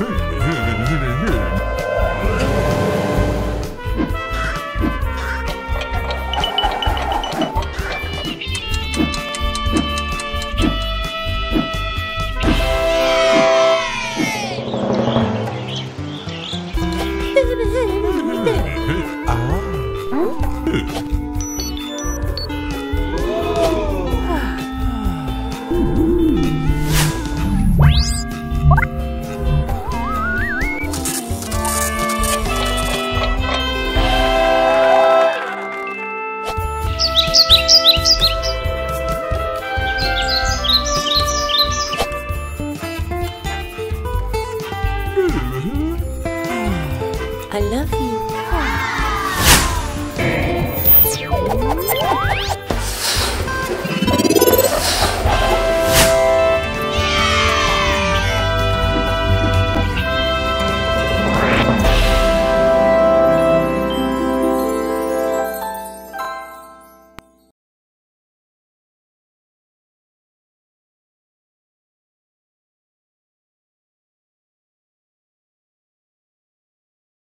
Hmm. I love 啊。